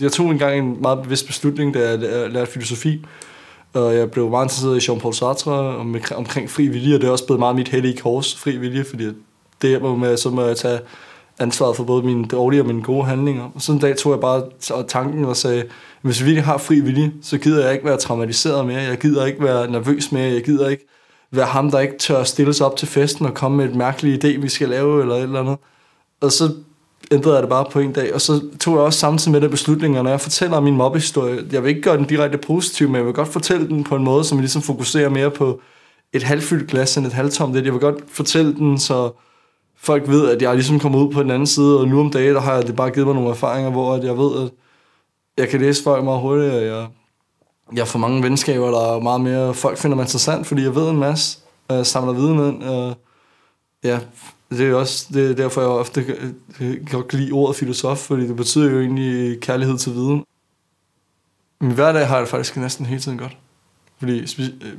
Jeg tog engang en meget bevidst beslutning, da jeg lærte filosofi, og jeg blev meget interesseret i Jean-Paul Sartre om, omkring fri vilje, og det er også blevet meget mit hellige kors, fri vilje, fordi det hjælper med, så må jeg tage ansvaret for både mine dårlige og mine gode handlinger. Og sådan en dag tog jeg bare tanken og sagde, hvis vi virkelig har fri vilje, så gider jeg ikke være traumatiseret mere, jeg gider ikke være nervøs mere, jeg gider ikke være ham, der ikke tør stille sig op til festen og komme med et mærkeligt idé, vi skal lave, eller et eller andet. Og så ændrede jeg det bare på en dag, og så tog jeg også samtidig med det beslutninger, når jeg fortæller min mobbehistorie. Jeg vil ikke gøre den direkte positiv, men jeg vil godt fortælle den på en måde, som ligesom fokuserer mere på et halvfyldt glas end et halvtomt Jeg vil godt fortælle den, så folk ved, at jeg ligesom kommet ud på den anden side, og nu om dagen, der har jeg det bare givet mig nogle erfaringer, hvor jeg ved, at jeg kan læse folk meget hurtigt, og jeg, jeg får mange venskaber, der er meget mere, folk finder mig interessant, fordi jeg ved en masse, og jeg samler viden ind, og ja, det er også det er derfor, jeg ofte godt kan lide ordet filosof, fordi det betyder jo egentlig kærlighed til viden. Min hverdag har jeg faktisk næsten hele tiden godt. Fordi øh,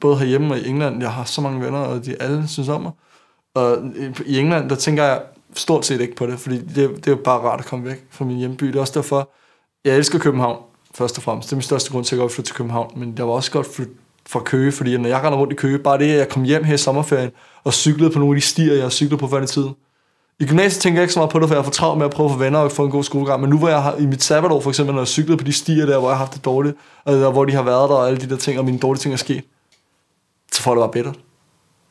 både herhjemme og i England, jeg har så mange venner, og de alle synes om mig. Og øh, i England, der tænker jeg stort set ikke på det, fordi det, det er jo bare rart at komme væk fra min hjemby. Det er også derfor, jeg elsker København, først og fremmest. Det er min største grund til at godt flytte til København, men jeg var også godt flytte fra Køge, fordi når jeg render rundt i Køge, bare det, at jeg kom hjem her i sommerferien og cyklede på nogle af de stier, jeg har cyklet på før i tiden. I gymnasiet tænker jeg ikke så meget på det, for jeg er for travlt med at prøve at få venner og få en god skolegang. Men nu hvor jeg har, i mit sabbatår for eksempel, når jeg cyklede på de stier der, hvor jeg har haft det dårligt, og der, hvor de har været der, og alle de der ting, og mine dårlige ting er sket, så får det bare bedre.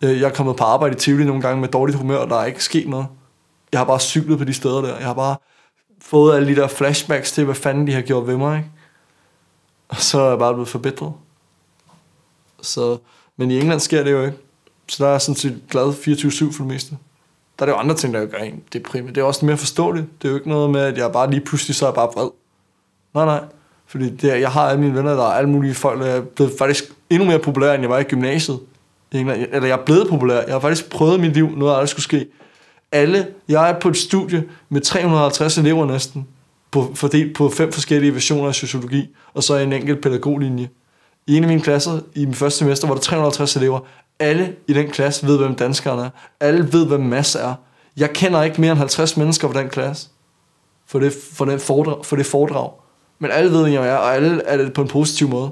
Øh, jeg er kommet på arbejde i Tivoli nogle gange med dårligt humør, og der er ikke sket noget. Jeg har bare cyklet på de steder der. Jeg har bare fået alle de der flashbacks til, hvad fanden de har gjort ved mig. Ikke? Og så er jeg bare blevet forbedret. Så, men i England sker det jo ikke. Så der er jeg sådan set glad 24-7 for det meste. Der er det jo andre ting, der gør en deprimeret. Det er også mere forståeligt. Det er jo ikke noget med, at jeg bare lige pludselig så er bare vred. Nej, nej. Fordi det, jeg har alle mine venner, der er alle mulige folk, der er blevet faktisk endnu mere populære, end jeg var i gymnasiet. I England. Eller jeg er blevet populær. Jeg har faktisk prøvet mit liv, noget aldrig skulle ske. Alle, jeg er på et studie med 350 elever næsten, på, fordelt på fem forskellige versioner af sociologi, og så en enkelt pædagoglinje. I en af mine klasser, i min første semester, var der 350 elever. Alle i den klasse ved, hvem danskerne er. Alle ved, hvem Mads er. Jeg kender ikke mere end 50 mennesker på den klasse. For det, for det, foredrag, for det foredrag. Men alle ved, hvem jeg er, og alle er det på en positiv måde.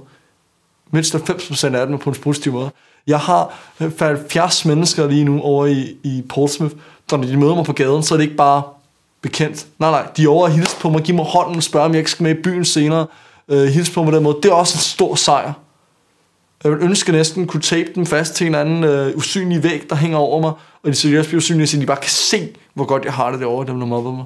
Mindst 90% af dem på en positiv måde. Jeg har øh, 70 mennesker lige nu over i, i Portsmouth, der når de møder mig på gaden, så er det ikke bare bekendt. Nej, nej, de er over og hilser på mig, giver mig hånden spørger, om jeg ikke skal med i byen senere. øh, hilser på mig på den måde. Det er også en stor sejr. Jeg vil ønske næsten kunne tape dem fast til en anden øh, usynlig væg, der hænger over mig, og de seriøst bliver usynlige, så de bare kan se, hvor godt jeg har det derovre, dem der mobber mig.